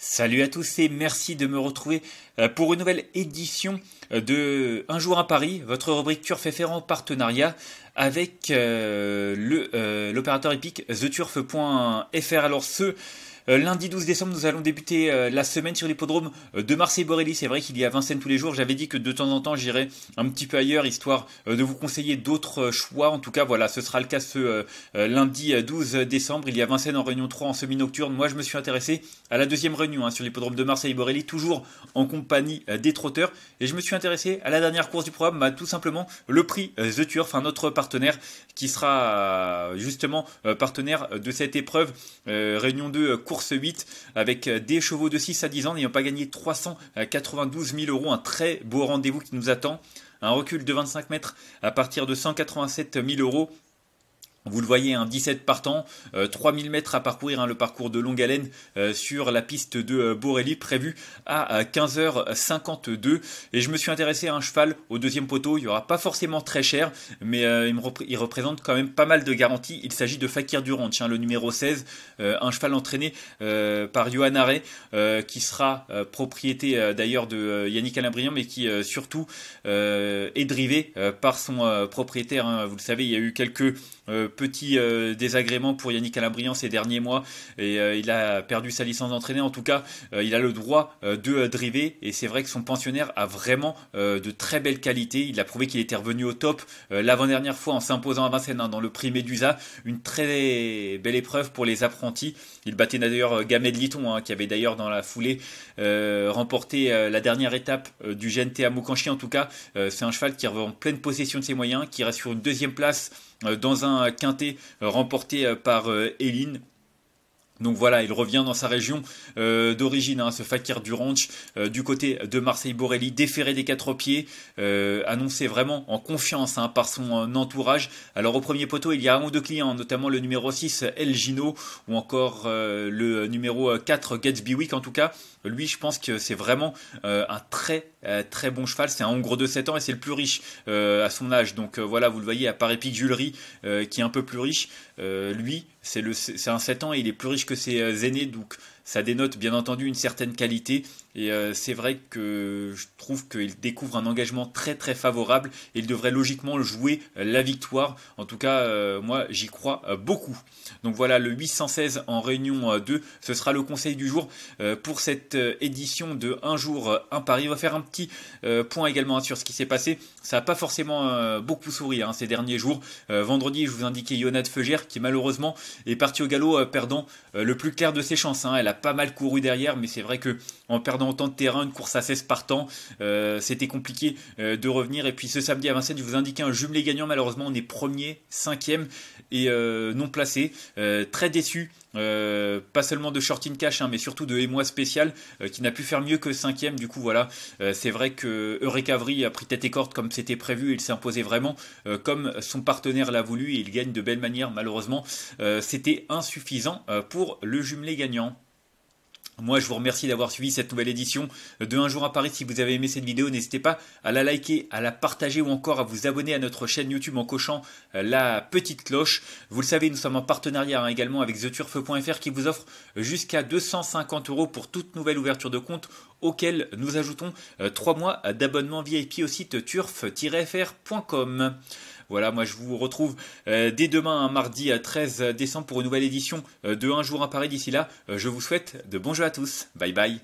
Salut à tous et merci de me retrouver euh, pour une nouvelle édition euh, de Un jour à Paris, votre rubrique Turf en partenariat avec euh, l'opérateur épique TheTurf.fr. Alors ce lundi 12 décembre, nous allons débuter euh, la semaine sur l'hippodrome euh, de Marseille-Borelli. C'est vrai qu'il y a Vincennes tous les jours. J'avais dit que de temps en temps, j'irais un petit peu ailleurs, histoire de vous conseiller d'autres choix. En tout cas, voilà, ce sera le cas ce lundi 12 décembre. Il y a Vincennes en réunion 3 en semi-nocturne. Moi, je me suis intéressé à la deuxième réunion hein, sur l'hippodrome de Marseille-Borelli, toujours en compagnie des trotteurs. Et je me suis intéressé à la dernière course du programme, bah, tout simplement le prix The Turf, un autre partenaire qui sera justement partenaire de cette épreuve. réunion 2, course 8 avec euh, des chevaux de 6 à 10 ans n'ayant pas gagné 392 000 euros. Un très beau rendez-vous qui nous attend. Un recul de 25 mètres à partir de 187 000 euros vous le voyez, un 17 partant, 3000 mètres à parcourir, hein, le parcours de longue haleine euh, sur la piste de euh, Borelli prévu à 15h52. Et je me suis intéressé à un cheval au deuxième poteau. Il n'y aura pas forcément très cher, mais euh, il, représente quand même pas mal de garanties. Il s'agit de Fakir Durand, tiens, le numéro 16, un cheval entraîné par Johan Aré, qui sera propriété d'ailleurs de Yannick Alain-Briand, mais qui surtout est drivé par son propriétaire. Hein. Vous le savez, il y a eu quelques petit euh, désagrément pour Yannick Alain-Briand ces derniers mois et euh, il a perdu sa licence d'entraîneur. En tout cas, euh, il a le droit de driver et c'est vrai que son pensionnaire a vraiment de très belles qualités. Il a prouvé qu'il était revenu au top l'avant-dernière fois en s'imposant à Vincennes hein, dans le prix Médusa. Une très belle épreuve pour les apprentis. Il battait d'ailleurs Gamet de Liton, hein, qui avait d'ailleurs dans la foulée remporté la dernière étape du GNT à Moukanchi. En tout cas, c'est un cheval qui revient en pleine possession de ses moyens, qui reste sur une deuxième place dans un quintet euh, remporté euh, par Eline. Donc voilà, il revient dans sa région d'origine, hein, ce Fakir du Ranch, du côté de Marseille-Borelli, déféré des quatre pieds, annoncé vraiment en confiance hein, par son entourage. Alors au premier poteau, il y a un ou deux clients, notamment le numéro 6, El Gino, ou encore le numéro 4, Gatsby Week en tout cas. Lui, je pense que c'est vraiment euh, un très euh, très bon cheval. C'est un Hongre de 7 ans et c'est le plus riche euh, à son âge. Donc voilà, vous le voyez, à part Epic qui est un peu plus riche, lui, c'est un 7 ans et il est plus riche que ses aînés. Donc ça dénote bien entendu une certaine qualité et euh, c'est vrai que je trouve qu'il découvre un engagement très très favorable et il devrait logiquement jouer la victoire. En tout cas, euh, moi j'y crois euh, beaucoup. Donc voilà, le 816 en réunion 2, ce sera le conseil du jour pour cette édition de Un jour, un pari. On va faire un petit point également hein, sur ce qui s'est passé. Ça n'a pas forcément beaucoup souri hein, ces derniers jours. vendredi, je vous indiquais Yonade Feugère qui malheureusement est partie au galop perdant le plus clair de ses chances. Hein. Elle a pas mal couru derrière, mais c'est vrai que en perdant autant de terrain, une course à 16 partants, euh, c'était compliqué euh, de revenir. Et puis ce samedi à Vincennes, je vous indiquais un jumelé gagnant. Malheureusement, on est premier, cinquième et euh, non placé. très déçu. pas seulement de Short in Cash, hein, mais surtout de Émoi Spécial, qui n'a pu faire mieux que cinquième. Du coup, voilà, c'est vrai que Eureka Avry a pris tête et corde comme c'était prévu. Il s'est imposé vraiment comme son partenaire l'a voulu et il gagne de belle manière. Malheureusement, c'était insuffisant pour le jumelé gagnant. Moi, je vous remercie d'avoir suivi cette nouvelle édition de Un jour à Paris. Si vous avez aimé cette vidéo, n'hésitez pas à la liker, à la partager ou encore à vous abonner à notre chaîne YouTube en cochant euh, la petite cloche. Vous le savez, nous sommes en partenariat hein, également avec TheTurf.fr qui vous offre jusqu'à 250 euros pour toute nouvelle ouverture de compte auquel nous ajoutons 3 euh, mois d'abonnement VIP au site turf-fr.com. Voilà, moi je vous retrouve euh, dès demain, un mardi 13 décembre, pour une nouvelle édition euh, de Un jour à Paris. D'ici là, euh, je vous souhaite de bons jeux à tous. Bye bye.